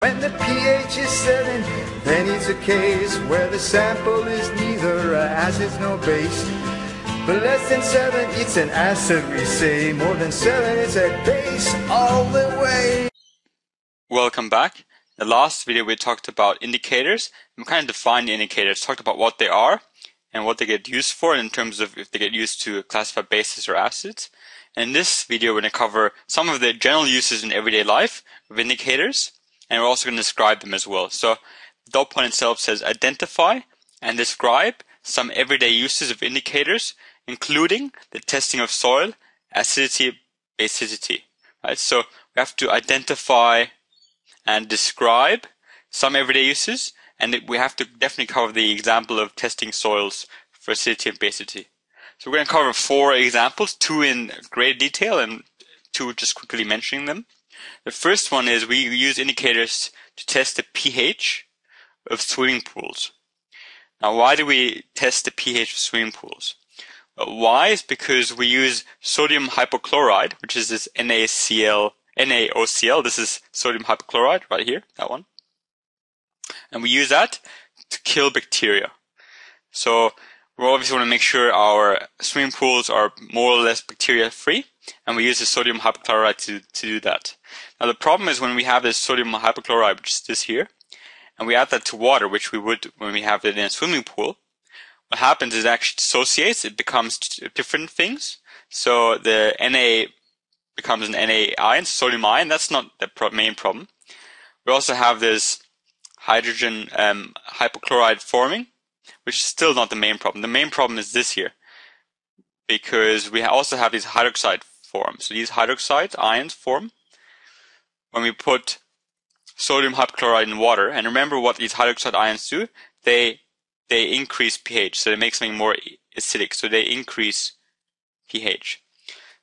When the pH is 7, then it's a case where the sample is neither a acid nor base. But less than 7, it's an acid, we say. More than 7, it's a base all the way. Welcome back. In the last video we talked about indicators. We kind of defined the indicators, talked about what they are and what they get used for in terms of if they get used to classify bases or acids. In this video we're going to cover some of the general uses in everyday life of indicators and we're also going to describe them as well. So the dot point itself says identify and describe some everyday uses of indicators, including the testing of soil, acidity, basicity. Right? So we have to identify and describe some everyday uses, and we have to definitely cover the example of testing soils for acidity and basicity. So we're going to cover four examples, two in great detail and two just quickly mentioning them. The first one is we use indicators to test the pH of swimming pools. Now, why do we test the pH of swimming pools? Well, why is because we use sodium hypochlorite, which is this NaCl, NaOCl. This is sodium hypochlorite right here, that one. And we use that to kill bacteria. So we obviously want to make sure our swimming pools are more or less bacteria free, and we use the sodium hypochlorite to, to do that. Now the problem is when we have this sodium hypochlorite, which is this here, and we add that to water, which we would when we have it in a swimming pool, what happens is it actually dissociates, it becomes different things. So the Na becomes an Na ion, sodium ion, that's not the main problem. We also have this hydrogen um, hypochlorite forming, which is still not the main problem. The main problem is this here, because we also have these hydroxide forms. So these hydroxide ions form when we put sodium hypochlorite in water. And remember what these hydroxide ions do? They they increase pH, so they make something more acidic. So they increase pH.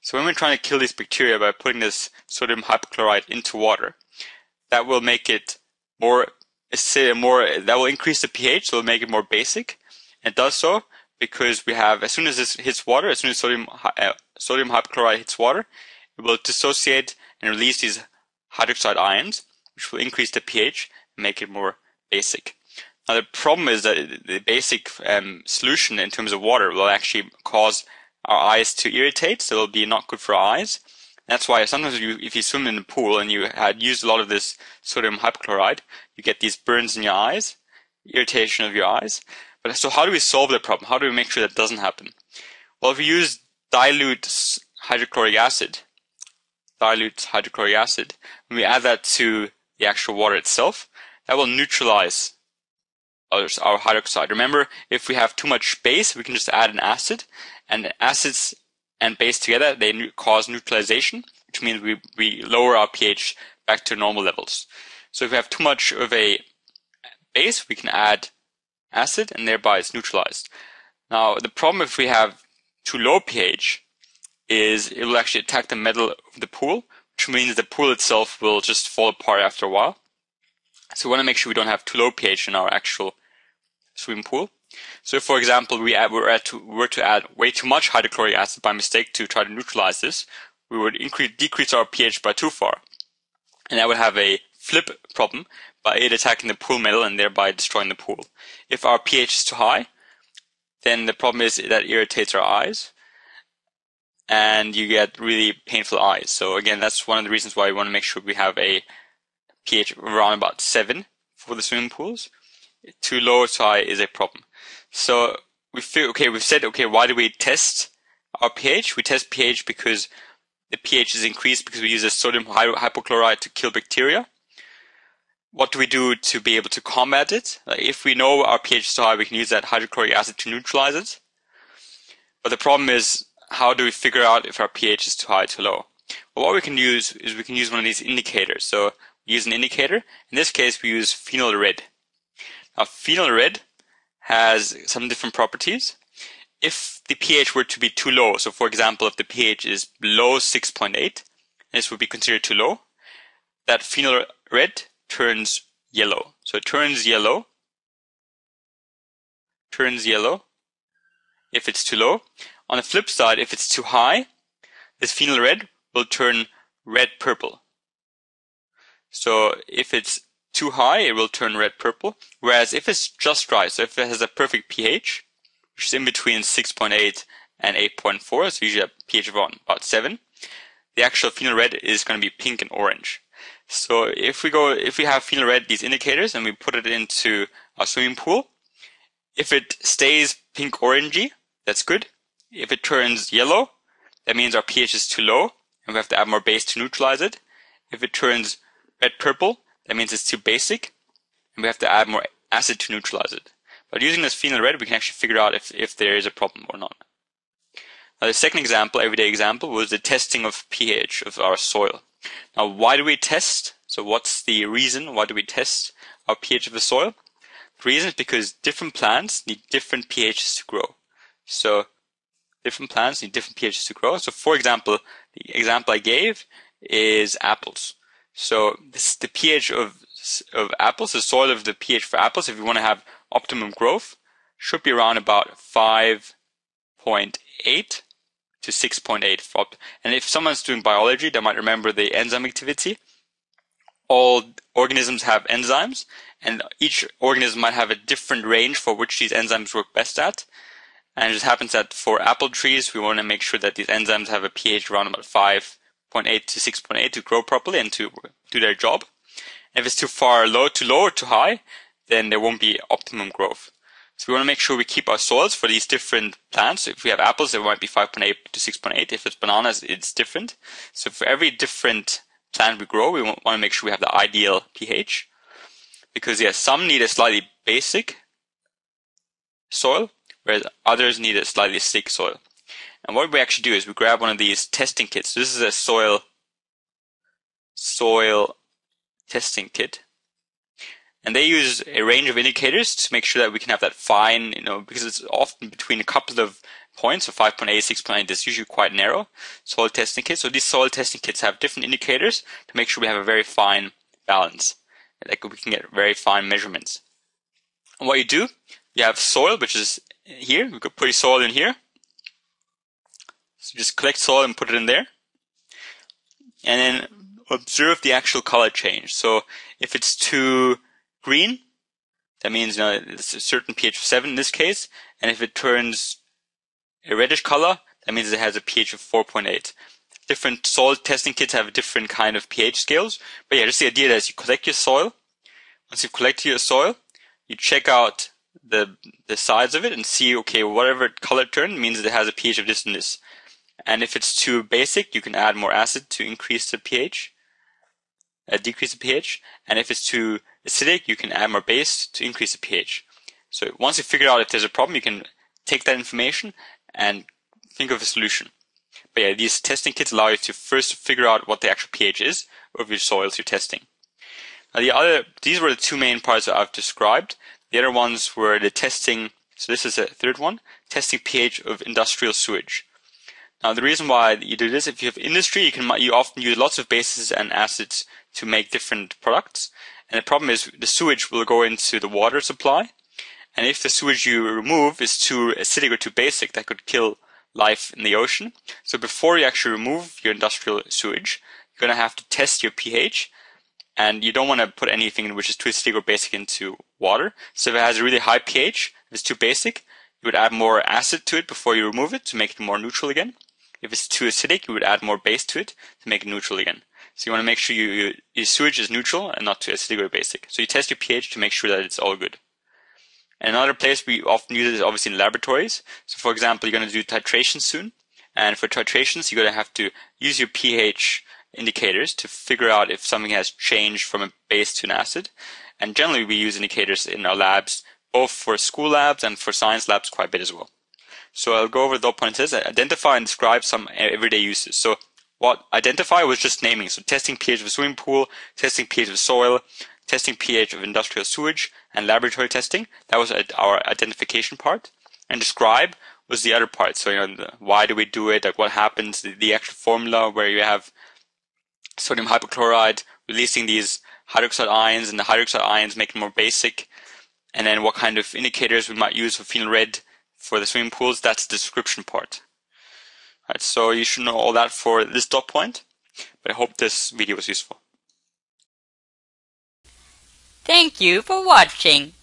So when we're trying to kill these bacteria by putting this sodium hypochlorite into water, that will make it more acidic, more that will increase the pH, so it'll make it more basic. And it does so because we have as soon as this hits water, as soon as sodium uh, sodium hypochlorite hits water, it will dissociate and release these hydroxide ions, which will increase the pH and make it more basic. Now the problem is that the basic um, solution in terms of water will actually cause our eyes to irritate, so it'll be not good for our eyes. That's why sometimes you, if you swim in the pool and you had used a lot of this sodium hypochlorite, you get these burns in your eyes, irritation of your eyes. But so how do we solve that problem? How do we make sure that doesn't happen? Well, if we use dilute hydrochloric acid, dilute hydrochloric acid, when we add that to the actual water itself, that will neutralize our, hydroxide. Remember, if we have too much base, we can just add an acid, and acids and base together, they cause neutralization, which means we, we lower our pH back to normal levels. So if we have too much of a base, we can add acid, and thereby it's neutralized. Now, the problem if we have too low pH is it will actually attack the metal of the pool, which means the pool itself will just fall apart after a while. So we want to make sure we don't have too low pH in our actual swimming pool. So if, for example, we add, were, to, were to add way too much hydrochloric acid by mistake to try to neutralize this, we would increase, decrease our pH by too far. And that would have a flip problem by it attacking the pool metal and thereby destroying the pool. If our pH is too high, then the problem is that irritates our eyes and you get really painful eyes. So again, that's one of the reasons why we want to make sure we have a pH around about seven for the swimming pools. Too low or too high is a problem. So we feel okay. We've said okay. Why do we test our pH? We test pH because the pH is increased because we use a sodium hypochlorite to kill bacteria. What do we do to be able to combat it? If we know our pH is too high, we can use that hydrochloric acid to neutralize it. But the problem is how do we figure out if our pH is too high or too low? Well, what we can use is we can use one of these indicators. So we use an indicator. In this case, we use phenol red. Now, phenol red has some different properties. If the pH were to be too low, so for example, if the pH is below 6.8, this would be considered too low, that phenol red turns yellow. So it turns yellow, turns yellow if it's too low. On the flip side, if it's too high, this phenol red will turn red purple. So if it's too high, it will turn red purple. Whereas if it's just right, so if it has a perfect pH, which is in between 6.8 and 8.4, so usually a pH of about 7, the actual phenol red is going to be pink and orange. So if we go, if we have phenol red, these indicators, and we put it into a swimming pool, if it stays pink orangey, that's good. If it turns yellow, that means our pH is too low, and we have to add more base to neutralize it. If it turns red purple, that means it's too basic, and we have to add more acid to neutralize it. But using this phenol red, we can actually figure out if, if there is a problem or not. Now, the second example, everyday example, was the testing of pH of our soil. Now, why do we test? So what's the reason? Why do we test our pH of the soil? The reason is because different plants need different pHs to grow. So different plants need different pHs to grow. So for example, the example I gave is apples. So this the pH of of apples, the soil of the pH for apples, if you want to have optimum growth, should be around about 5.8 to 6.8. And if someone's doing biology, they might remember the enzyme activity. All organisms have enzymes, and each organism might have a different range for which these enzymes work best at. And it just happens that for apple trees, we want to make sure that these enzymes have a pH around about 5.8 to 6.8 to grow properly and to do their job. If it's too far low, too low or too high, then there won't be optimum growth. So we want to make sure we keep our soils for these different plants. If we have apples, it might be 5.8 to 6.8. If it's bananas, it's different. So for every different plant we grow, we want to make sure we have the ideal pH. Because yes, some need a slightly basic soil, whereas others need a slightly thick soil. And what we actually do is we grab one of these testing kits. So This is a soil soil testing kit. And they use a range of indicators to make sure that we can have that fine, you know, because it's often between a couple of points, so 5.8, 6.8, that's usually quite narrow soil testing kits. So these soil testing kits have different indicators to make sure we have a very fine balance. Like we can get very fine measurements. And what you do, you have soil, which is here. We could put soil in here. So just collect soil and put it in there. And then observe the actual color change. So if it's too green, that means you know, it's a certain pH of 7 in this case. And if it turns a reddish color, that means it has a pH of 4.8. Different soil testing kits have different kind of pH scales. But yeah, just the idea is you collect your soil. Once you've collected your soil, you check out the the sides of it and see, okay, whatever color turned means it has a pH of this and this. And if it's too basic, you can add more acid to increase the pH, uh, decrease the pH. And if it's too acidic, you can add more base to increase the pH. So once you figure out if there's a problem, you can take that information and think of a solution. But yeah, these testing kits allow you to first figure out what the actual pH is of your soils you're testing. Now the other, these were the two main parts that I've described. The other ones were the testing, so this is a third one, testing pH of industrial sewage. Now the reason why you do this, if you have industry, you can you often use lots of bases and acids to make different products. And the problem is the sewage will go into the water supply. And if the sewage you remove is too acidic or too basic, that could kill life in the ocean. So before you actually remove your industrial sewage, you're going to have to test your pH. And you don't want to put anything which is too acidic or basic into water. So if it has a really high pH, if it's too basic, you would add more acid to it before you remove it to make it more neutral again. If it's too acidic, you would add more base to it to make it neutral again. So you want to make sure you, you, your sewage is neutral and not too acidic or basic. So you test your pH to make sure that it's all good. And another place we often use it is obviously in laboratories. So for example, you're going to do titration soon. And for titrations, you're going to have to use your pH indicators to figure out if something has changed from a base to an acid. And generally we use indicators in our labs, both for school labs and for science labs quite a bit as well. So I'll go over the point is identify and describe some everyday uses. So what identify was just naming. So testing pH of a swimming pool, testing pH of soil, testing pH of industrial sewage, and laboratory testing. That was our identification part. And describe was the other part. So, you know, why do we do it? Like what happens? The, the actual formula where you have sodium hypochlorite releasing these hydroxide ions and the hydroxide ions make it more basic. And then what kind of indicators we might use for phenol red for the swimming pools. That's the description part. Right, so you should know all that for this dot point, but I hope this video was useful. Thank you for watching.